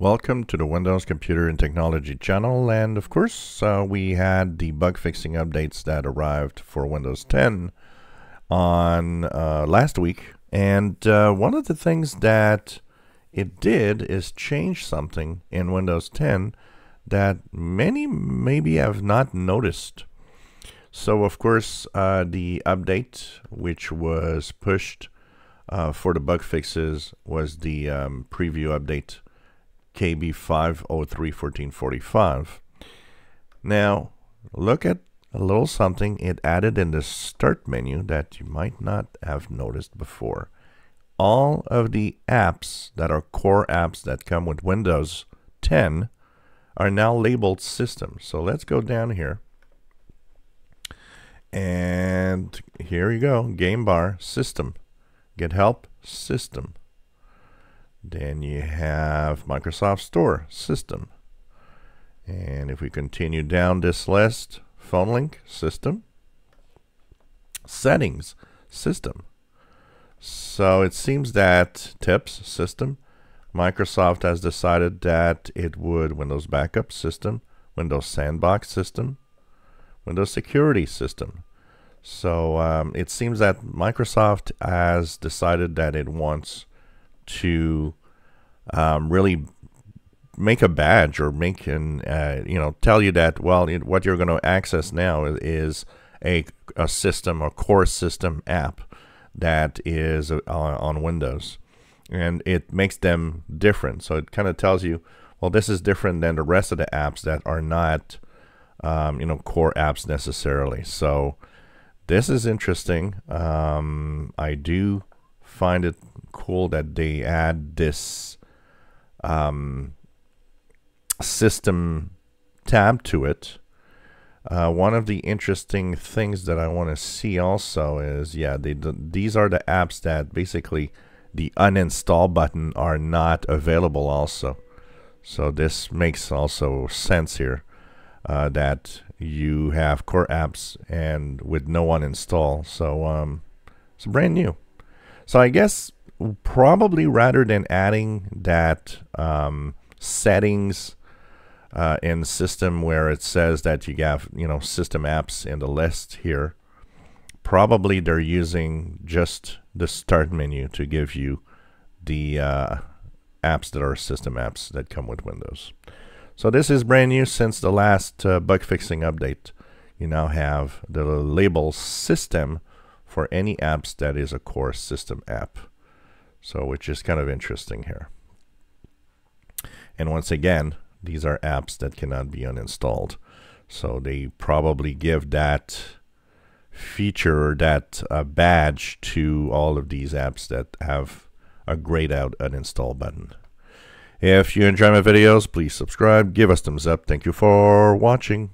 Welcome to the Windows Computer and Technology channel and of course uh, we had the bug fixing updates that arrived for Windows 10 on uh, last week and uh, one of the things that it did is change something in Windows 10 that many maybe have not noticed. So of course uh, the update which was pushed uh, for the bug fixes was the um, preview update KB 5031445. Now, look at a little something it added in the start menu that you might not have noticed before. All of the apps that are core apps that come with Windows 10 are now labeled system. So let's go down here. And here you go, game bar, system. Get help, system. Then you have Microsoft Store system. And if we continue down this list, phone link system, settings system. So it seems that tips system, Microsoft has decided that it would Windows backup system, Windows sandbox system, Windows security system. So um, it seems that Microsoft has decided that it wants to um, really make a badge or make an uh, you know tell you that well it, what you're going to access now is a, a system a core system app that is uh, on Windows. And it makes them different. So it kind of tells you well this is different than the rest of the apps that are not um, you know core apps necessarily. So this is interesting. Um, I do find it cool that they add this um, system tab to it. Uh, one of the interesting things that I want to see also is, yeah, they, the, these are the apps that basically the uninstall button are not available also. So this makes also sense here uh, that you have core apps and with no uninstall. So um, it's brand new. So I guess probably rather than adding that um, settings uh, in system where it says that you have you know system apps in the list here probably they're using just the start menu to give you the uh, apps that are system apps that come with Windows. So this is brand new since the last uh, bug fixing update. You now have the label system for any apps that is a core system app so which is kind of interesting here. And once again, these are apps that cannot be uninstalled. So they probably give that feature, that uh, badge to all of these apps that have a grayed out uninstall button. If you enjoy my videos, please subscribe, give us thumbs up. Thank you for watching.